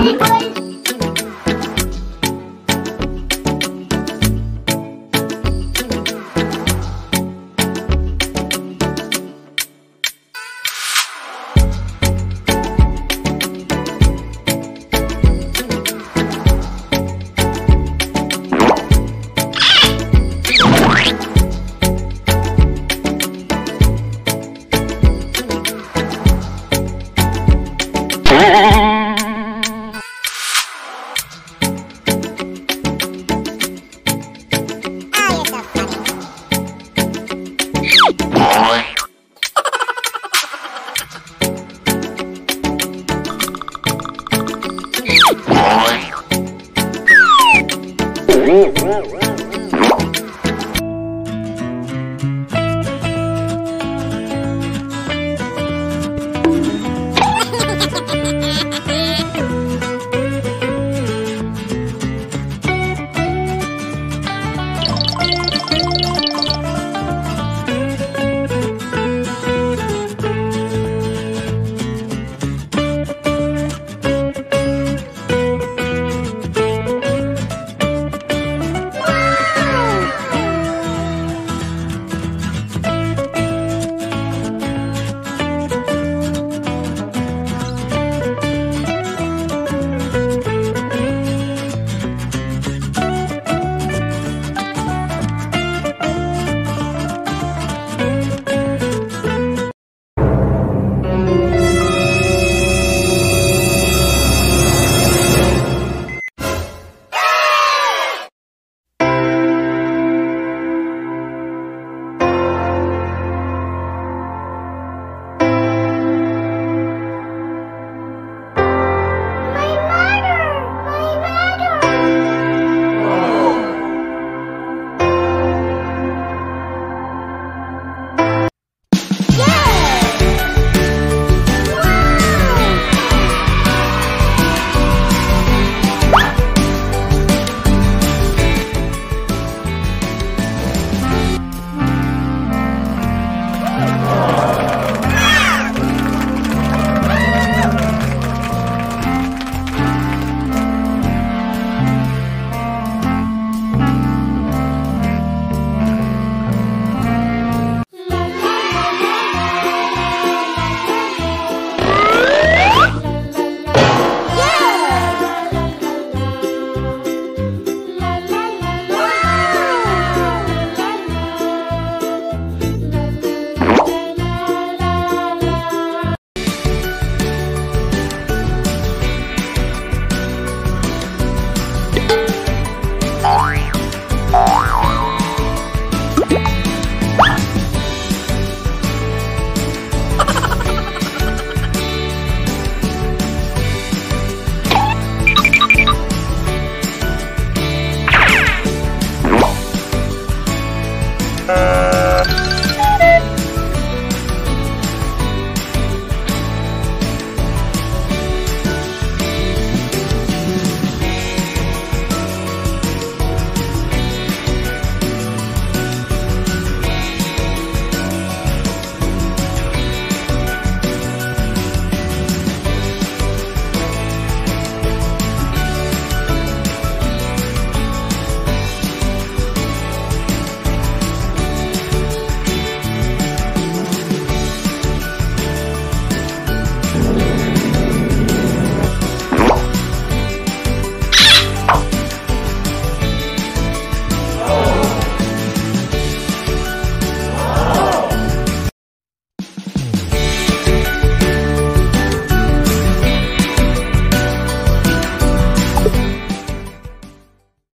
Jadi